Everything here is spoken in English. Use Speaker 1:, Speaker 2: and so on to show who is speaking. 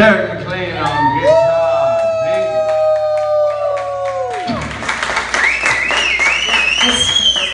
Speaker 1: Derek